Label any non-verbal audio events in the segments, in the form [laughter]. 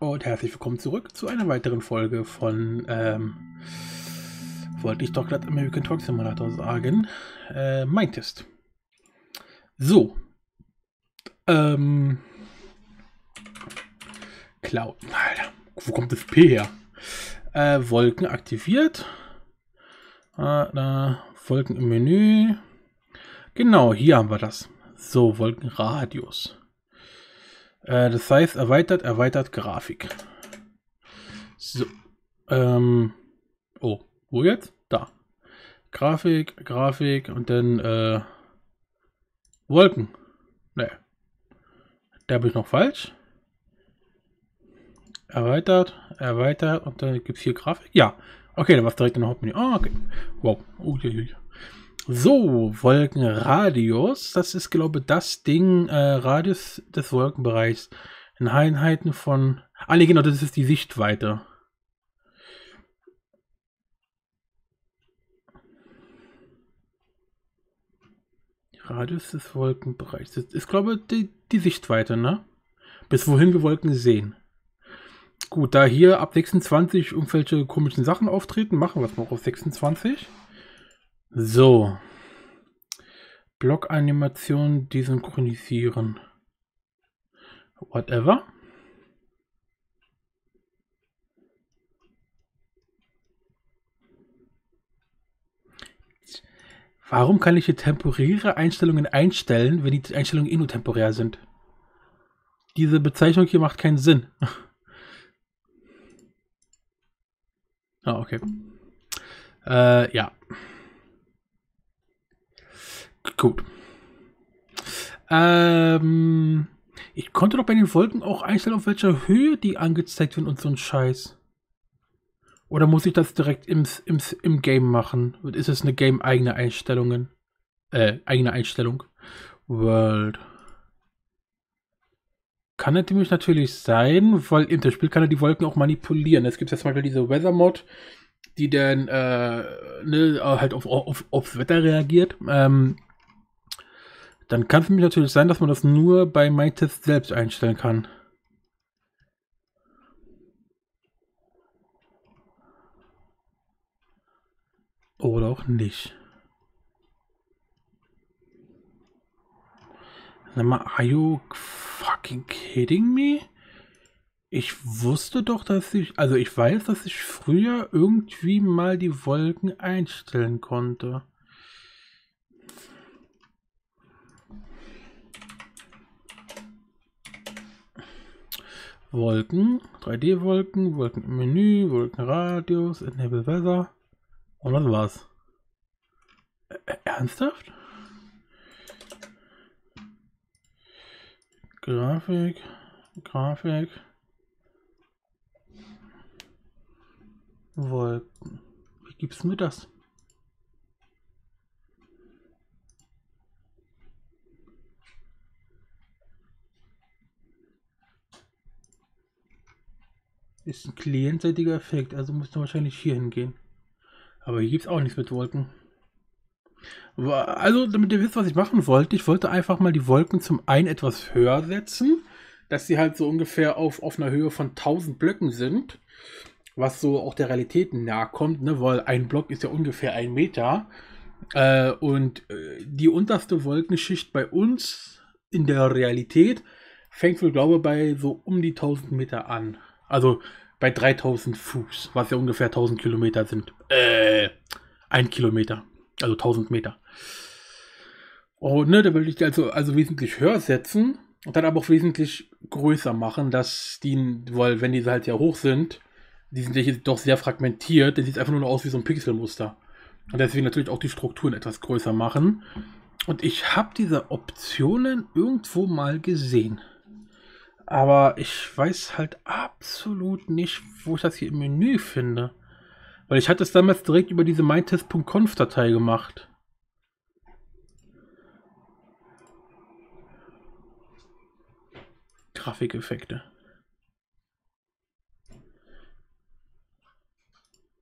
und herzlich willkommen zurück zu einer weiteren Folge von, ähm, wollte ich doch gerade American Talk Simulator sagen, äh, Mindtest. So. Ähm. Cloud. Alter, wo kommt das P her? Äh, Wolken aktiviert. Da, Wolken im Menü. Genau, hier haben wir das. So, Wolkenradius. Äh, das heißt, erweitert, erweitert Grafik. So. Ähm. Oh, wo jetzt? Da. Grafik, Grafik und dann, äh. Wolken. Ne. Da bin ich noch falsch. Erweitert, erweitert und dann gibt es hier Grafik. Ja. Okay, dann war es direkt in der Hauptmenü. Ah, okay. Wow. Oh, ja, ja. So, Wolkenradius, das ist, glaube ich, das Ding, äh, Radius des Wolkenbereichs. In Einheiten von. Ah, nee, genau, das ist die Sichtweite. Radius des Wolkenbereichs. Das ist, glaube ich, die, die Sichtweite, ne? Bis wohin wir Wolken sehen. Gut, da hier ab 26 irgendwelche komischen Sachen auftreten, machen wir es noch auf 26. So. Blockanimation desynchronisieren. Whatever. Warum kann ich hier temporäre Einstellungen einstellen, wenn die Einstellungen eh nur temporär sind? Diese Bezeichnung hier macht keinen Sinn. [laughs] ah, okay. Äh, ja. Gut. Ähm, ich konnte doch bei den Wolken auch einstellen, auf welcher Höhe die angezeigt werden und so ein Scheiß. Oder muss ich das direkt im, im, im Game machen? Ist es eine Game-eigene Einstellungen? Äh, eigene Einstellung. World. Kann natürlich natürlich sein, weil dem Spiel kann er die Wolken auch manipulieren. Es gibt jetzt mal diese Weather Mod, die dann äh, ne, halt auf, auf, aufs Wetter reagiert. Ähm, dann kann es nämlich natürlich sein, dass man das nur bei MyTest selbst einstellen kann. Oder auch nicht. Sag mal, are you fucking kidding me? Ich wusste doch, dass ich, also ich weiß, dass ich früher irgendwie mal die Wolken einstellen konnte. Wolken, 3D-Wolken, Wolken im Menü, Wolkenradius, Enable Weather. Und das war's. Ernsthaft? Grafik, Grafik. Wolken. Wie gibt's mir das? Ist ein klientseitiger Effekt, also muss man wahrscheinlich hier hingehen. Aber hier gibt es auch nichts mit Wolken. Also, damit ihr wisst, was ich machen wollte, ich wollte einfach mal die Wolken zum einen etwas höher setzen, dass sie halt so ungefähr auf, auf einer Höhe von 1000 Blöcken sind, was so auch der Realität nahe kommt, ne? weil ein Block ist ja ungefähr ein Meter. Äh, und äh, die unterste Wolkenschicht bei uns in der Realität fängt wohl, glaube ich, bei so um die 1000 Meter an. Also bei 3000 Fuß, was ja ungefähr 1000 Kilometer sind. Äh, ein Kilometer, also 1000 Meter. Und ne, da will ich also, also wesentlich höher setzen und dann aber auch wesentlich größer machen, dass die, weil wenn diese halt ja hoch sind, die sind ja doch sehr fragmentiert, dann sieht es einfach nur noch aus wie so ein Pixelmuster. Und deswegen natürlich auch die Strukturen etwas größer machen. Und ich habe diese Optionen irgendwo mal gesehen. Aber ich weiß halt absolut nicht, wo ich das hier im Menü finde. Weil ich hatte es damals direkt über diese mytest.conf-Datei gemacht. Grafikeffekte.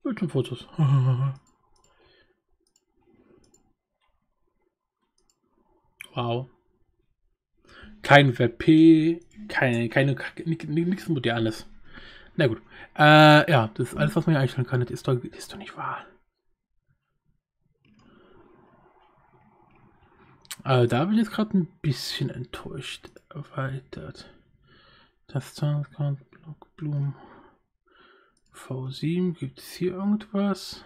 Bildschirmfotos. [laughs] wow. Kein WebP, keine, keine, nichts Modernes. Na gut. Äh, ja, das ist alles, was man hier einstellen kann. Das ist doch, ist doch nicht wahr. Also da bin ich jetzt gerade ein bisschen enttäuscht. Erweitert. Das Blockblumen. V7. Gibt es hier irgendwas?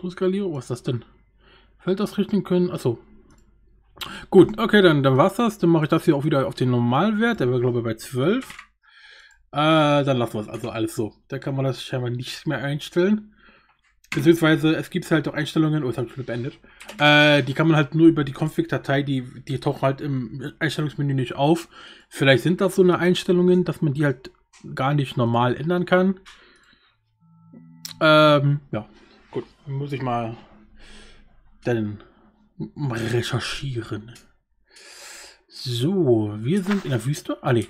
Ausflussskalierung, was ist das denn? Feld ausrichten können, achso. Gut, okay, dann, dann es das. Dann mache ich das hier auch wieder auf den Normalwert. Der wäre, glaube ich, bei 12. Äh, dann lassen wir es also alles so. Da kann man das scheinbar nicht mehr einstellen. Beziehungsweise es gibt halt auch Einstellungen, oh, das habe ich schon beendet. Äh, die kann man halt nur über die Config-Datei, die, die tauchen halt im Einstellungsmenü nicht auf. Vielleicht sind das so eine Einstellungen, dass man die halt gar nicht normal ändern kann. Ähm, ja, Gut, muss ich mal dann recherchieren. So, wir sind in der Wüste. Ah, nee.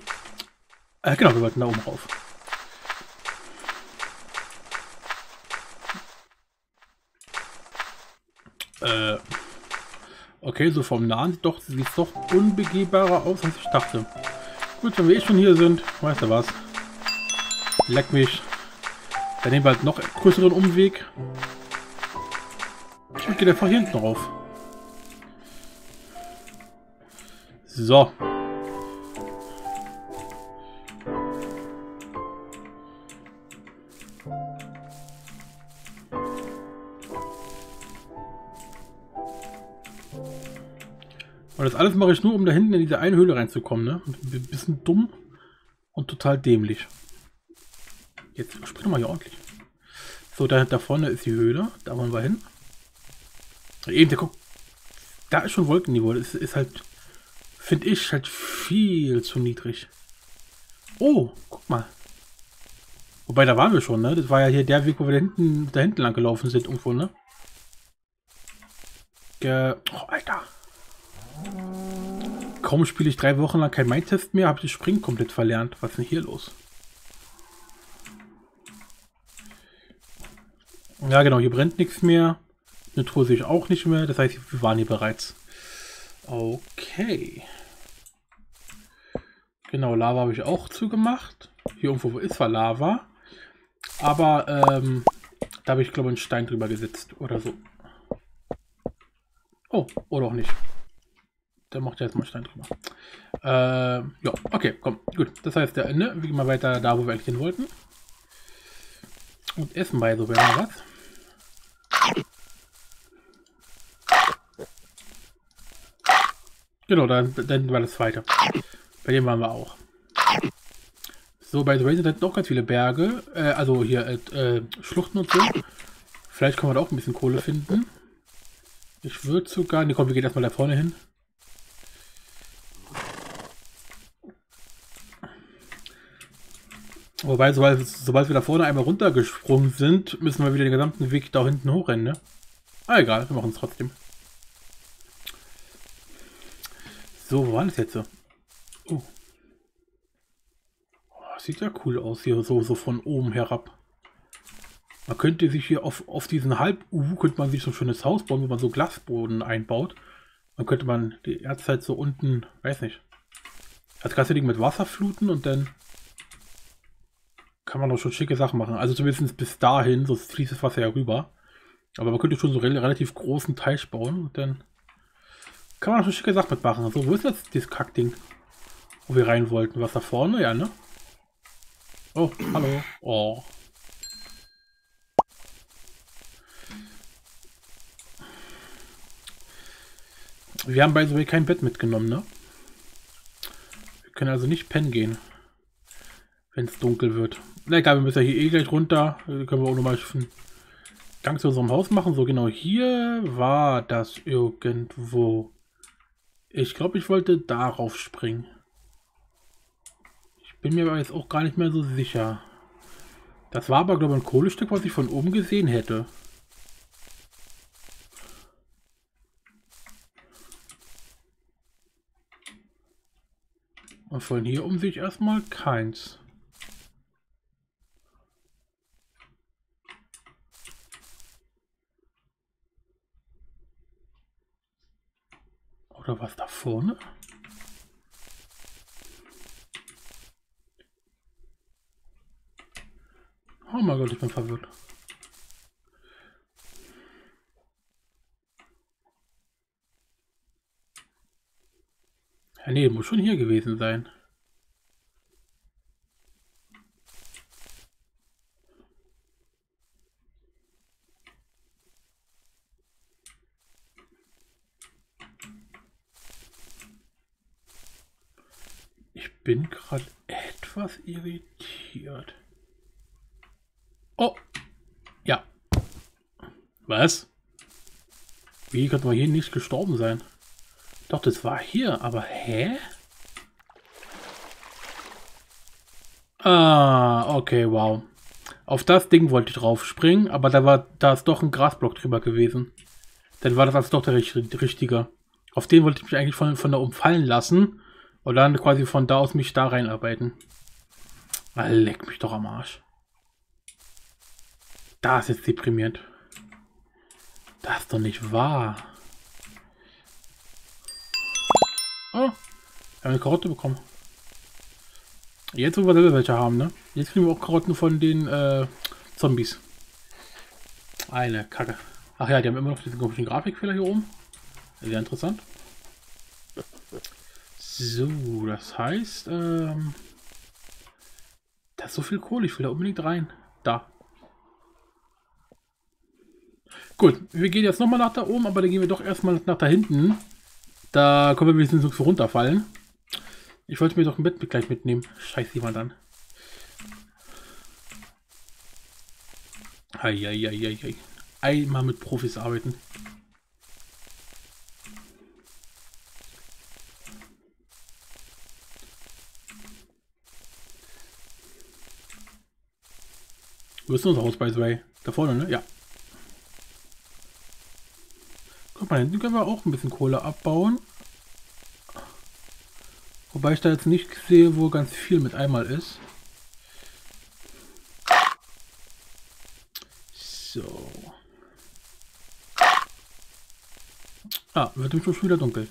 Äh, genau, wir wollten da oben rauf. Äh, okay, so vom Nahen doch, sieht doch unbegehbarer aus, als ich dachte. Gut, wenn wir eh schon hier sind, weißt du was? Leck mich. Dann nehmen wir halt noch einen größeren Umweg. Ich gehe einfach hier hinten rauf. So. Und das alles mache ich nur, um da hinten in diese eine Höhle reinzukommen, ne? Ein bisschen dumm und total dämlich. Jetzt spring mal hier ordentlich. So, da, da vorne ist die Höhle. Da wollen wir hin. Eben, der guckt. Da ist schon Wolkenniveau. Das ist, ist halt, finde ich, halt viel zu niedrig. Oh, guck mal. Wobei, da waren wir schon, ne? Das war ja hier der Weg, wo wir da hinten, da hinten lang gelaufen sind, irgendwo, ne? Ge oh, Alter. Kaum spiele ich drei Wochen lang kein Mindtest mehr, habe ich das Springen komplett verlernt. Was ist denn hier los? Ja, genau, hier brennt nichts mehr. Eine Truhe sehe ich auch nicht mehr. Das heißt, wir waren hier bereits. Okay. Genau, Lava habe ich auch zugemacht. Hier irgendwo ist zwar Lava. Aber ähm, da habe ich, glaube ich, einen Stein drüber gesetzt oder so. Oh, oder auch nicht. Der macht ja jetzt mal Stein drüber. Äh, ja, okay, komm, gut. Das heißt, der Ende. Wir gehen mal weiter da, wo wir eigentlich hin wollten. Und essen bei so wenn was. Genau, dann, dann war das zweite. Bei dem waren wir auch. So, bei The Way sind halt noch ganz viele Berge. Äh, also hier äh, äh, Schluchten und so. Vielleicht können wir da auch ein bisschen Kohle finden. Ich würde sogar... Ne, komm, wir gehen erstmal da vorne hin. Wobei, sobald, sobald wir da vorne einmal runtergesprungen sind, müssen wir wieder den gesamten Weg da hinten hochrennen, ne? Ah, egal, wir machen es trotzdem. So, wo war das jetzt so? Oh. oh. Sieht ja cool aus hier, so, so von oben herab. Man könnte sich hier auf, auf diesen Halb-U, könnte man sich so ein schönes Haus bauen, wo man so Glasboden einbaut. Dann könnte man die Erdzeit so unten, weiß nicht. Das ganze Ding mit Wasser fluten und dann kann man auch schon schicke Sachen machen. Also zumindest bis dahin, so fließt das Wasser ja rüber. Aber man könnte schon so relativ großen Teich bauen und dann kann man schon schicke Sachen mitmachen. So, wo ist jetzt dieses Kackding? Wo wir rein wollten? Was da vorne? Ja, ne? Oh, hallo. Oh. Wir haben bei so kein Bett mitgenommen, ne? Wir können also nicht pennen gehen. Wenn es dunkel wird. Na egal, wir müssen ja hier eh gleich runter. Können wir auch nochmal Gang zu unserem Haus machen. So genau hier war das irgendwo. Ich glaube, ich wollte darauf springen. Ich bin mir aber jetzt auch gar nicht mehr so sicher. Das war aber, glaube ich, ein Kohlestück, was ich von oben gesehen hätte. Und von hier um sich erstmal keins. Oder was da vorne? Oh mein Gott, ich bin verwirrt. Ja, nee, muss schon hier gewesen sein. Ich bin gerade etwas irritiert. Oh. Ja. Was? Wie könnte man hier nicht gestorben sein? Doch, das war hier, aber hä? Ah, okay, wow. Auf das Ding wollte ich drauf springen, aber da war da ist doch ein Grasblock drüber gewesen. Dann war das also doch der richtige. Auf den wollte ich mich eigentlich von, von da oben fallen lassen und dann quasi von da aus mich da reinarbeiten. Ah, leck mich doch am Arsch. Das ist deprimierend. Das ist doch nicht wahr. Oh, wir haben eine Karotte bekommen. Jetzt, wo wir selber welche haben, ne? Jetzt kriegen wir auch Karotten von den äh, Zombies. Eine Kacke. Ach ja, die haben immer noch diesen komischen Grafikfehler hier oben. Sehr interessant. So, das heißt, ähm, da ist so viel Kohle, ich will da unbedingt rein. Da. Gut, wir gehen jetzt nochmal nach da oben, aber dann gehen wir doch erstmal nach da hinten. Da können wir wenigstens so runterfallen. Ich wollte mir doch ein Bett gleich mitnehmen. Scheiß jemand an. Eieieiei. Einmal mit Profis arbeiten. Wo ist unser Haus, by the way? Da vorne, ne? Ja. Guck mal, hinten können wir auch ein bisschen Kohle abbauen. Wobei ich da jetzt nicht sehe, wo ganz viel mit einmal ist. So. Ah, wird schon wieder dunkel.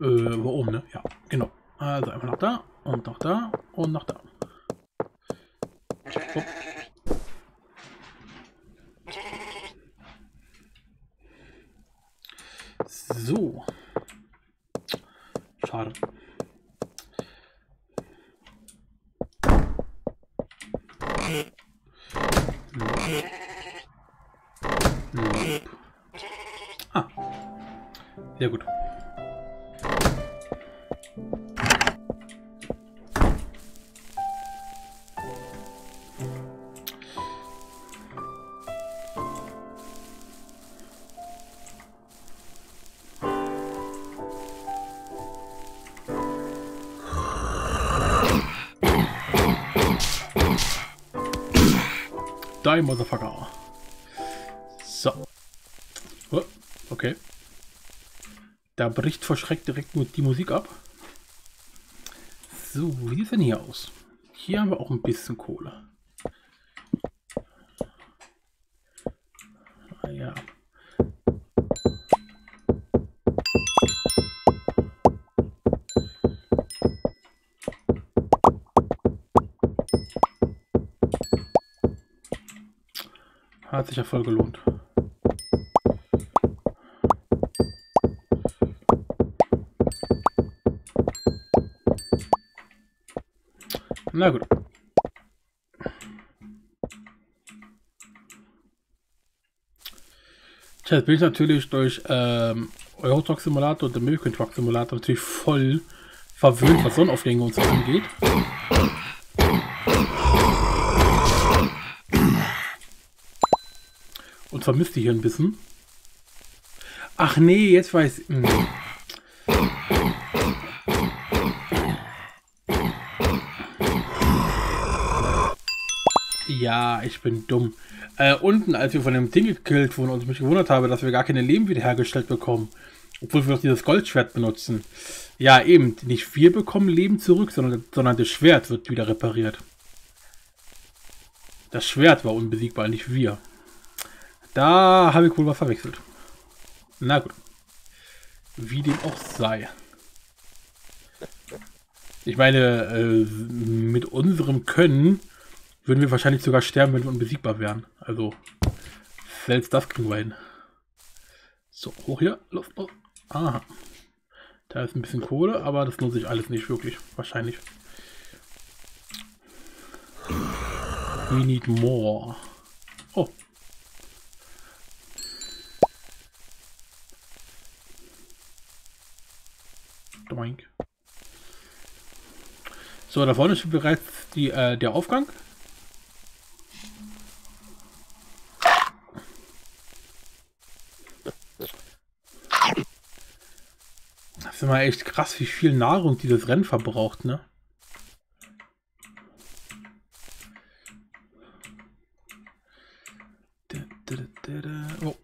Äh, wo oben, ne? Ja, genau. Also einmal nach da und nach da und nach da. So. So. Schade. Ah. Sehr gut. Die, Motherfucker. So. Oh, okay. Da bricht verschreckt direkt die Musik ab. So, wie sieht es denn hier aus? Hier haben wir auch ein bisschen Kohle. Ah, ja. Hat sich ja voll gelohnt. Na gut. Jetzt bin ich natürlich durch ähm, Eurotruck Simulator und der Milk Truck Simulator natürlich voll verwöhnt, was Sonnenaufgänge und so angeht. Und vermisst die hier ein bisschen. Ach nee, jetzt weiß ich. Hm. Ja, ich bin dumm. Äh, unten, als wir von dem Ding gekillt wurden und ich mich gewundert habe, dass wir gar keine Leben wiederhergestellt bekommen. Obwohl wir noch dieses Goldschwert benutzen. Ja, eben, nicht wir bekommen Leben zurück, sondern, sondern das Schwert wird wieder repariert. Das Schwert war unbesiegbar, nicht wir. Da habe ich wohl was verwechselt. Na gut. Wie dem auch sei. Ich meine, äh, mit unserem Können würden wir wahrscheinlich sogar sterben, wenn wir unbesiegbar wären. Also, selbst das kriegen wir hin. So, hoch hier. Luft, Luft. Aha. Da ist ein bisschen Kohle, aber das lohnt sich alles nicht wirklich. Wahrscheinlich. We need more. Oh. Doink. So, da vorne ist bereits die, äh, der Aufgang. ist immer echt krass, wie viel Nahrung dieses Rennen verbraucht, ne? Oh.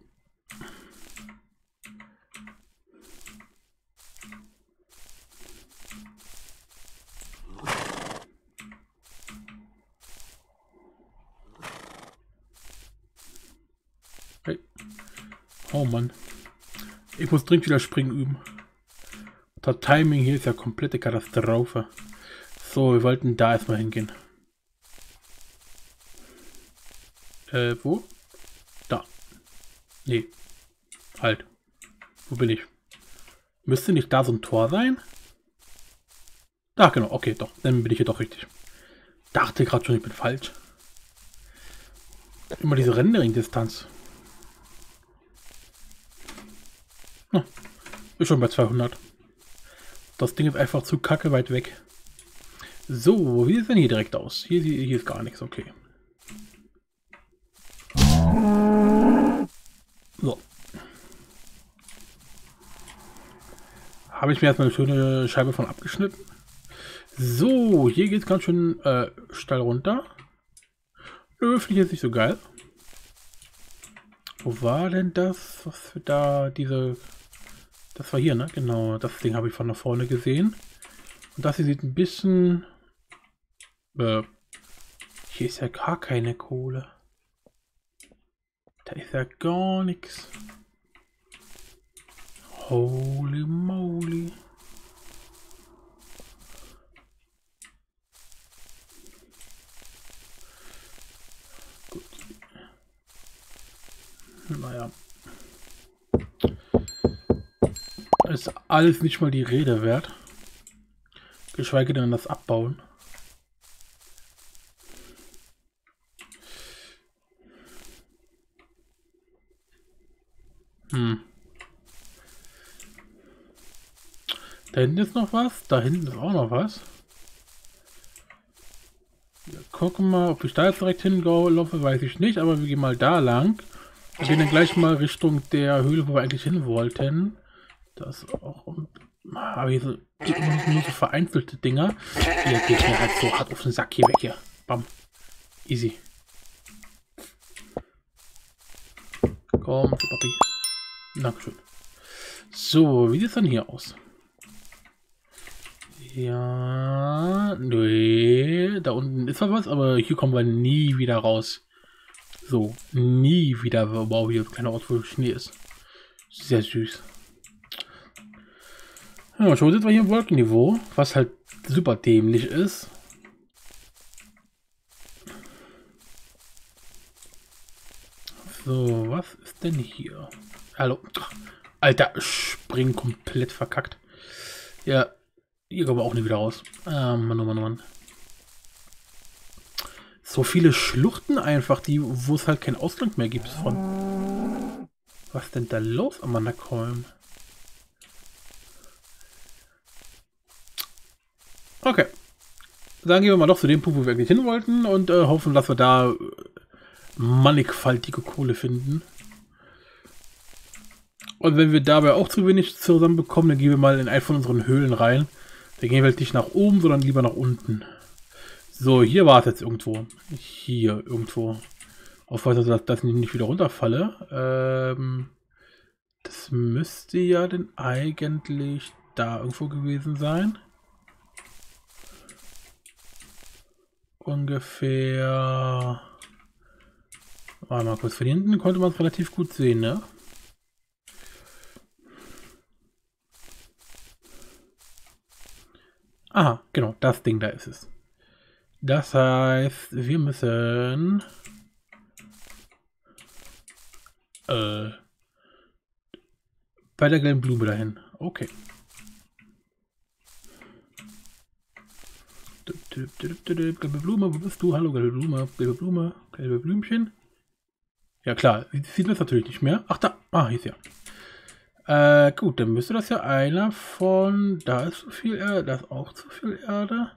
Hey. Oh Mann. Ich muss dringend wieder springen üben. Das Timing hier ist ja komplette Katastrophe. So, wir wollten da erstmal hingehen. Äh, wo? Da. Nee. Halt. Wo bin ich? Müsste nicht da so ein Tor sein? Da, genau. Okay, doch. Dann bin ich hier doch richtig. Dachte gerade schon, ich bin falsch. Immer diese Rendering-Distanz. Ist schon bei 200. Das Ding ist einfach zu kacke weit weg. So, wie sieht denn hier direkt aus? Hier, hier ist gar nichts, okay. So. Habe ich mir erstmal eine schöne Scheibe von abgeschnitten. So, hier geht es ganz schön äh, steil runter. Nö, finde ich jetzt nicht so geil. Wo war denn das, was wir da, diese das war hier, ne? Genau, das Ding habe ich von da vorne gesehen. Und das hier sieht ein bisschen... Äh, hier ist ja gar keine Kohle. Da ist ja gar nichts. Holy moly. Gut. Naja. Ist alles nicht mal die Rede wert. Geschweige denn das Abbauen. Hm. Da hinten ist noch was. Da hinten ist auch noch was. Wir gucken mal, ob ich da jetzt direkt hinlaufe, weiß ich nicht. Aber wir gehen mal da lang. Wir gehen dann gleich mal Richtung der Höhle, wo wir eigentlich hin wollten. Das auch habe ich so, nur so vereinzelte Dinger. Hier geht mir halt so hart auf den Sack hier weg hier. Bam. Easy. Komm, Papi. Dankeschön. So, wie sieht es dann hier aus? Ja, nee, da unten ist was, aber hier kommen wir nie wieder raus. So, nie wieder. Wow, hier ist ein kleiner Ort, wo Schnee ist. Sehr süß. Ja, schon sind wir hier im Wolkenniveau, was halt super dämlich ist. So, was ist denn hier? Hallo. Alter, springen komplett verkackt. Ja, hier kommen wir auch nicht wieder raus. Ah, Mann, oh Mann, oh Mann. So viele Schluchten einfach, die, wo es halt keinen Ausgang mehr gibt von. Was denn da los, Amanda Colm? Okay. Dann gehen wir mal doch zu dem Punkt, wo wir eigentlich hin wollten und äh, hoffen, dass wir da äh, mannigfaltige Kohle finden. Und wenn wir dabei auch zu wenig zusammenbekommen, dann gehen wir mal in eine von unseren Höhlen rein. Da gehen wir halt nicht nach oben, sondern lieber nach unten. So, hier war es jetzt irgendwo. Hier irgendwo. Aufpassen, dass, dass ich nicht wieder runterfalle. Ähm, das müsste ja denn eigentlich da irgendwo gewesen sein. Ungefähr... Warte mal kurz, von hinten konnte man es relativ gut sehen, ne? Aha, genau, das Ding da ist es. Das heißt, wir müssen... Äh, bei der gelben Blume dahin. Okay. Gelbe Blume, wo bist du? Hallo, gelbe Blume, gelbe Blume, gelbe Blümchen. Ja klar, sieht das natürlich nicht mehr. Ach da, ah, hier ist ja. Äh, gut, dann müsste das ja einer von... Da ist zu viel Erde, da ist auch zu viel Erde.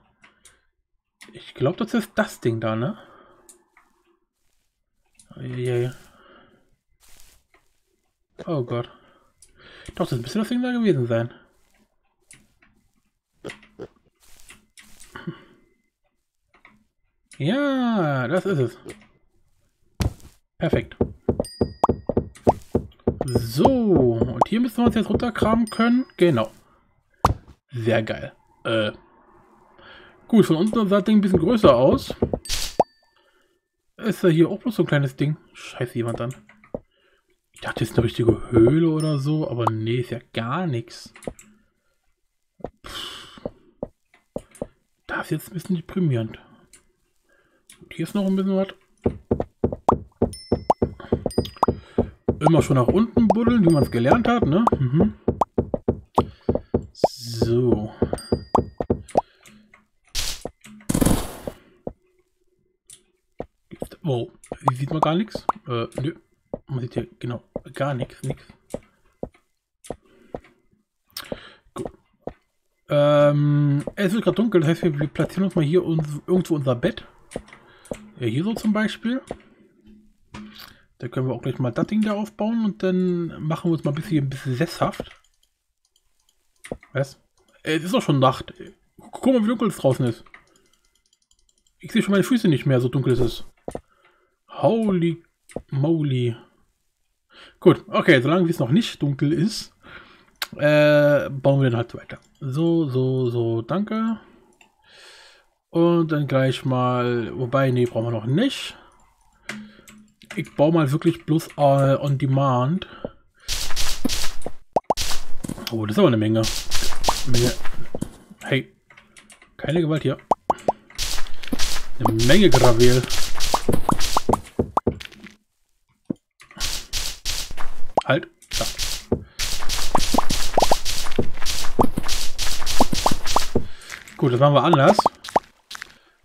Ich glaube, das ist das Ding da, ne? Oh Gott. Doch, das müsste das Ding da gewesen sein. Ja, das ist es. Perfekt. So, und hier müssen wir uns jetzt runterkramen können. Genau. Sehr geil. Äh. Gut, von unten sah das Ding ein bisschen größer aus. Ist ja hier auch bloß so ein kleines Ding. Scheiße, jemand an. Ich dachte, das ist eine richtige Höhle oder so, aber nee, ist ja gar nichts. Das ist jetzt ein bisschen deprimierend. Hier ist noch ein bisschen was. Immer schon nach unten buddeln, wie man es gelernt hat, ne? Mhm. So. Oh, hier sieht man gar nichts. Äh, nö. Man sieht hier genau gar nichts, nichts. Ähm, es wird gerade dunkel, das heißt, wir, wir platzieren uns mal hier uns, irgendwo unser Bett. Ja, hier so zum Beispiel. Da können wir auch gleich mal das Ding da aufbauen und dann machen wir uns mal ein bisschen, ein bisschen sesshaft. Was? Äh, es ist doch schon Nacht. Guck mal, wie dunkel es draußen ist. Ich sehe schon meine Füße nicht mehr, so dunkel ist es. Holy moly. Gut, okay, solange es noch nicht dunkel ist, äh, bauen wir dann halt weiter. So, so, so, danke. Und dann gleich mal, wobei, nee, brauchen wir noch nicht ich baue mal wirklich bloß uh, on demand. Oh, das ist aber eine Menge. Menge. Hey, keine Gewalt hier. Eine Menge Gravel. Halt. Da. Gut, das machen wir anders.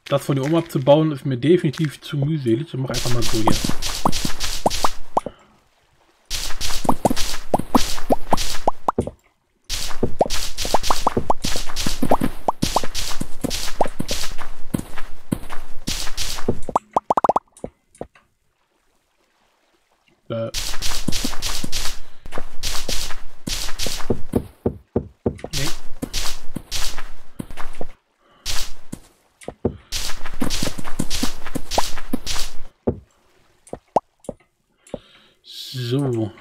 Das von hier oben abzubauen ist mir definitiv zu mühselig. Ich mache einfach mal so hier. So.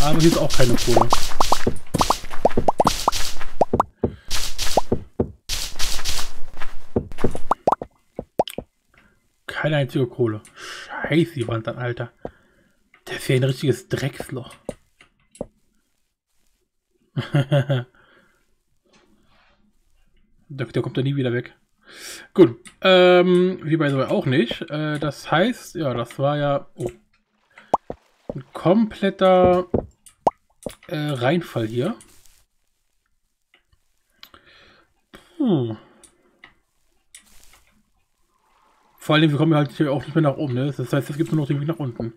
Aber hier ist auch keine Kohle. Keine einzige Kohle. Scheiße, die Wand dann, Alter. Das ist ja ein richtiges Drecksloch. [laughs] der, der kommt da nie wieder weg. Gut, ähm, wie bei so auch nicht. Äh, das heißt, ja, das war ja oh, ein kompletter äh, Reinfall hier. Puh. Vor allem, wir kommen halt hier auch nicht mehr nach oben, ne? Das heißt, es gibt nur noch den Weg nach unten.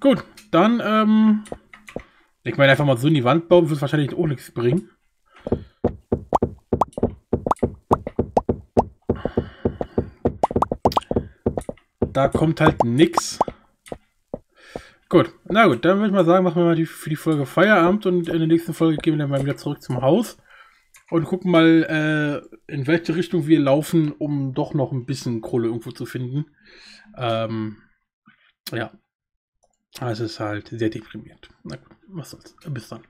Gut, dann, ähm. Ich meine, einfach mal so in die Wand bauen, wird wahrscheinlich auch nichts bringen. Da kommt halt nichts. Gut, na gut, dann würde ich mal sagen, machen wir mal die, für die Folge Feierabend und in der nächsten Folge gehen wir dann mal wieder zurück zum Haus und gucken mal, äh, in welche Richtung wir laufen, um doch noch ein bisschen Kohle irgendwo zu finden. Ähm, ja. Also es ist halt sehr deprimierend. Na gut, was soll's. Bis dann.